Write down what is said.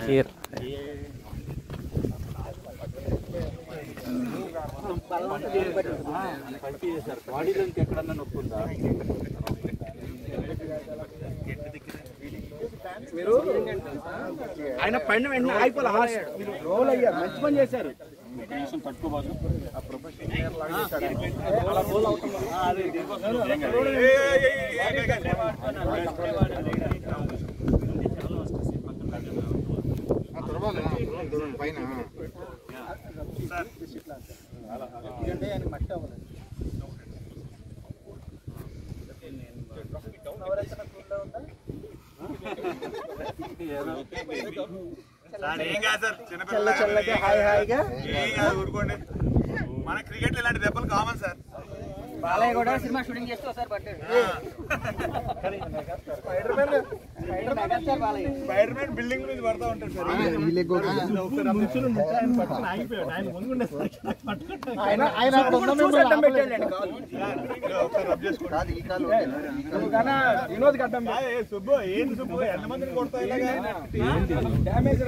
కీర్ బాడీలోకి ఎక్కడన్నా నొప్పి ఉందా ఆయన పడిన వెంటనే ఆగిపోలే రోల్ అయ్యారు మంచి పని చేశారు తట్టుకోబాదు పైన. చల్ల చల్లగా హాయ్ హాయిగా. మన క్రికెట్ ఇలాంటి దెబ్బలు కామన్ సార్. బాలయ్య కూడా సినిమా షూటింగ్ చేస్తూ ఒకసారి పట్టాడు. స్పైడర్ మ్యాన్ బిల్డింగ్ మీద పడతా ఉంటాడు సార్ వినోద్ కట్టం సుబ్బు ఏంటి సుబ్బు డ్యామేజ్